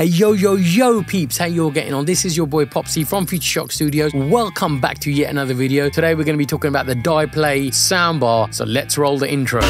Hey, yo, yo, yo, peeps, how you all getting on? This is your boy Popsy from Future Shock Studios. Welcome back to yet another video. Today we're going to be talking about the Dyplay soundbar. So let's roll the intro.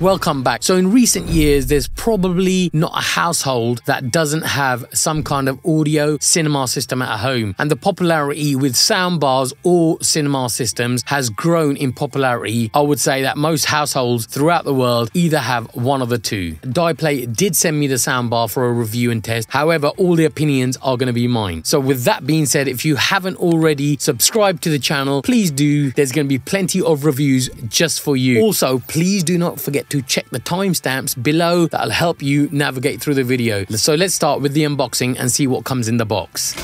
Welcome back. So, in recent years, there's probably not a household that doesn't have some kind of audio cinema system at home. And the popularity with soundbars or cinema systems has grown in popularity. I would say that most households throughout the world either have one of the two. Dyplay did send me the soundbar for a review and test. However, all the opinions are going to be mine. So, with that being said, if you haven't already subscribed to the channel, please do. There's going to be plenty of reviews just for you. Also, please do not forget to check the timestamps below that'll help you navigate through the video. So let's start with the unboxing and see what comes in the box.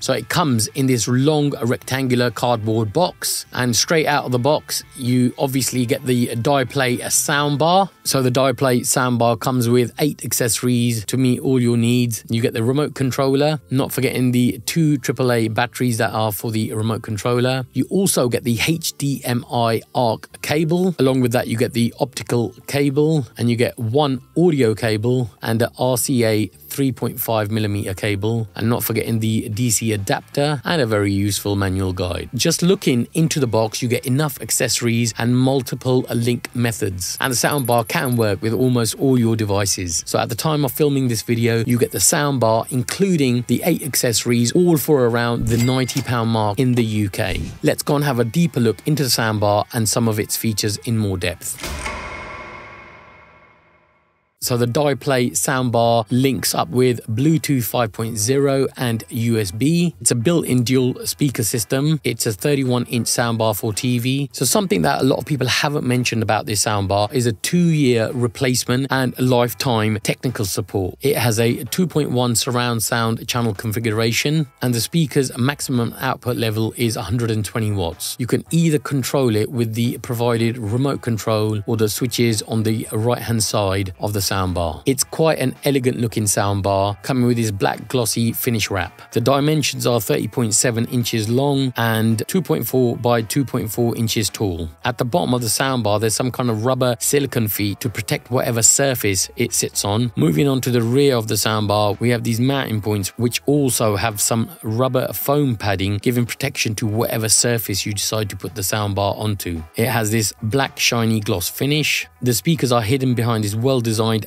So it comes in this long rectangular cardboard box and straight out of the box you obviously get the Dyplay soundbar. So the Dyplay soundbar comes with eight accessories to meet all your needs. You get the remote controller, not forgetting the two AAA batteries that are for the remote controller. You also get the HDMI ARC cable. Along with that you get the optical cable and you get one audio cable and a RCA 3.5 millimeter cable and not forgetting the DC adapter and a very useful manual guide. Just looking into the box, you get enough accessories and multiple link methods. And the soundbar can work with almost all your devices. So at the time of filming this video, you get the soundbar including the eight accessories all for around the 90 pound mark in the UK. Let's go and have a deeper look into the soundbar and some of its features in more depth. So the Dyplay soundbar links up with Bluetooth 5.0 and USB. It's a built-in dual speaker system. It's a 31-inch soundbar for TV. So something that a lot of people haven't mentioned about this soundbar is a two-year replacement and lifetime technical support. It has a 2.1 surround sound channel configuration and the speaker's maximum output level is 120 watts. You can either control it with the provided remote control or the switches on the right-hand side of the soundbar soundbar. It's quite an elegant looking soundbar coming with this black glossy finish wrap. The dimensions are 30.7 inches long and 2.4 by 2.4 inches tall. At the bottom of the soundbar there's some kind of rubber silicone feet to protect whatever surface it sits on. Moving on to the rear of the soundbar we have these mounting points which also have some rubber foam padding giving protection to whatever surface you decide to put the soundbar onto. It has this black shiny gloss finish. The speakers are hidden behind this well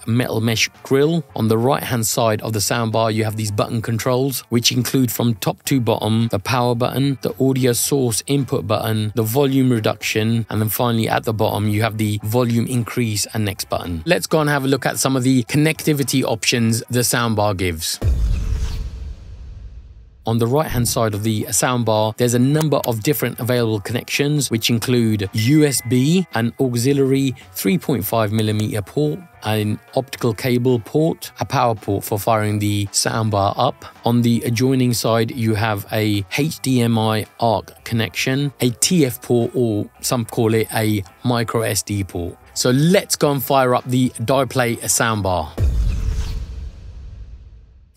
metal mesh grill. On the right hand side of the soundbar, you have these button controls, which include from top to bottom the power button, the audio source input button, the volume reduction, and then finally at the bottom, you have the volume increase and next button. Let's go and have a look at some of the connectivity options the soundbar gives. On the right hand side of the soundbar, there's a number of different available connections, which include USB, an auxiliary 3.5mm port, an optical cable port, a power port for firing the soundbar up. On the adjoining side, you have a HDMI ARC connection, a TF port, or some call it a micro SD port. So let's go and fire up the Dyplay soundbar.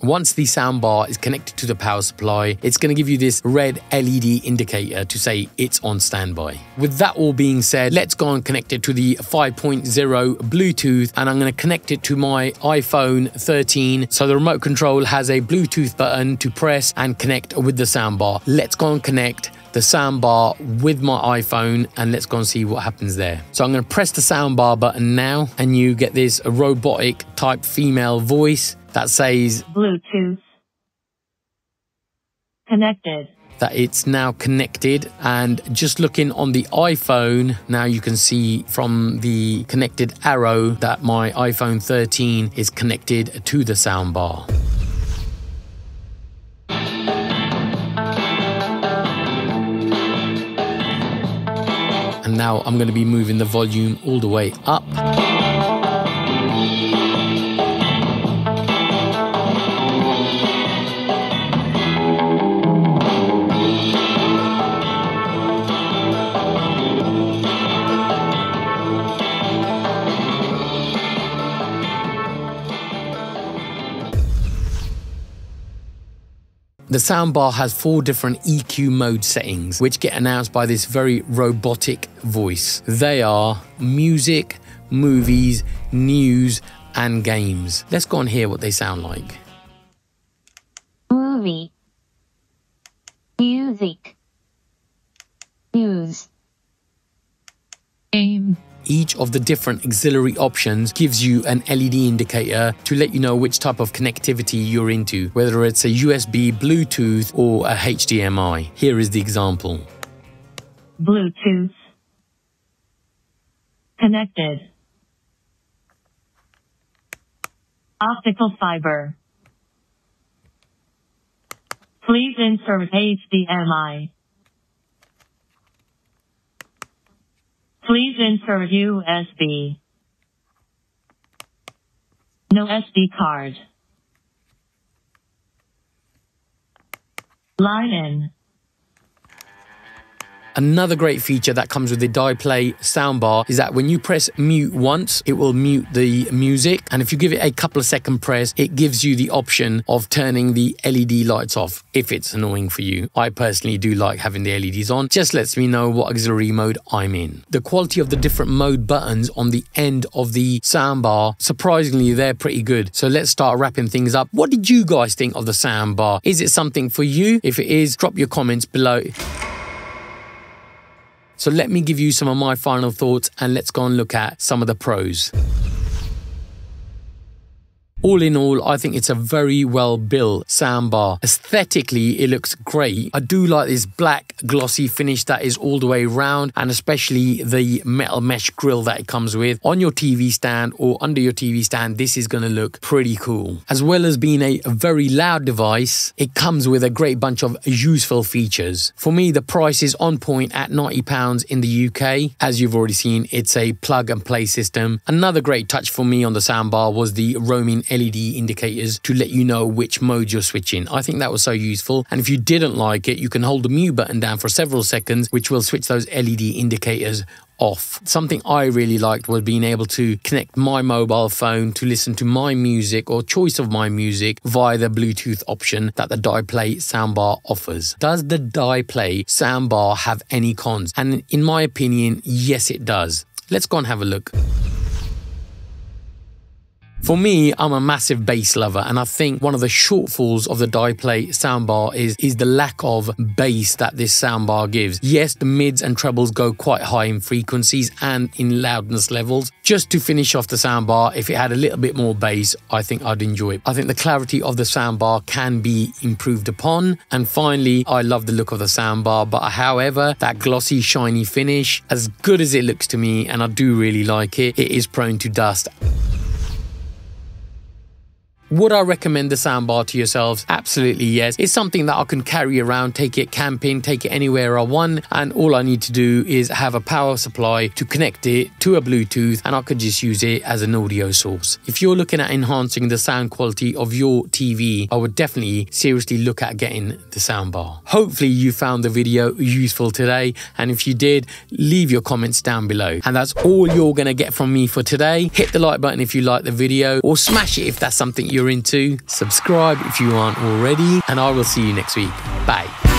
Once the soundbar is connected to the power supply, it's going to give you this red LED indicator to say it's on standby. With that all being said, let's go and connect it to the 5.0 Bluetooth and I'm going to connect it to my iPhone 13. So the remote control has a Bluetooth button to press and connect with the soundbar. Let's go and connect the soundbar with my iPhone and let's go and see what happens there. So I'm going to press the soundbar button now and you get this robotic type female voice that says Bluetooth connected that it's now connected and just looking on the iPhone now you can see from the connected arrow that my iPhone 13 is connected to the soundbar. And now I'm going to be moving the volume all the way up. The soundbar has four different EQ mode settings, which get announced by this very robotic voice. They are music, movies, news, and games. Let's go and hear what they sound like. Movie. Music. News. Each of the different auxiliary options gives you an LED indicator to let you know which type of connectivity you're into, whether it's a USB, Bluetooth, or a HDMI. Here is the example. Bluetooth. Connected. Optical fiber. Please insert HDMI. Please insert USB. No SD card. Line in. Another great feature that comes with the Dyplay soundbar is that when you press mute once, it will mute the music. And if you give it a couple of second press, it gives you the option of turning the LED lights off if it's annoying for you. I personally do like having the LEDs on. Just lets me know what auxiliary mode I'm in. The quality of the different mode buttons on the end of the soundbar, surprisingly, they're pretty good. So let's start wrapping things up. What did you guys think of the soundbar? Is it something for you? If it is, drop your comments below. So let me give you some of my final thoughts and let's go and look at some of the pros. All in all, I think it's a very well built soundbar. Aesthetically, it looks great. I do like this black glossy finish that is all the way round and especially the metal mesh grill that it comes with. On your TV stand or under your TV stand, this is going to look pretty cool. As well as being a very loud device, it comes with a great bunch of useful features. For me, the price is on point at £90 in the UK. As you've already seen, it's a plug and play system. Another great touch for me on the soundbar was the roaming LED indicators to let you know which mode you're switching. I think that was so useful. And if you didn't like it, you can hold the mute button down for several seconds, which will switch those LED indicators off. Something I really liked was being able to connect my mobile phone to listen to my music or choice of my music via the Bluetooth option that the Dyplay soundbar offers. Does the Dyplay soundbar have any cons? And in my opinion, yes, it does. Let's go and have a look. For me, I'm a massive bass lover, and I think one of the shortfalls of the Dyplay soundbar is, is the lack of bass that this soundbar gives. Yes, the mids and trebles go quite high in frequencies and in loudness levels. Just to finish off the soundbar, if it had a little bit more bass, I think I'd enjoy it. I think the clarity of the soundbar can be improved upon. And finally, I love the look of the soundbar, but however, that glossy, shiny finish, as good as it looks to me, and I do really like it, it is prone to dust. Would I recommend the soundbar to yourselves? Absolutely yes. It's something that I can carry around, take it camping, take it anywhere I want, and all I need to do is have a power supply to connect it to a Bluetooth, and I could just use it as an audio source. If you're looking at enhancing the sound quality of your TV, I would definitely seriously look at getting the soundbar. Hopefully you found the video useful today, and if you did, leave your comments down below. And that's all you're gonna get from me for today. Hit the like button if you like the video, or smash it if that's something you you're into. Subscribe if you aren't already, and I will see you next week. Bye.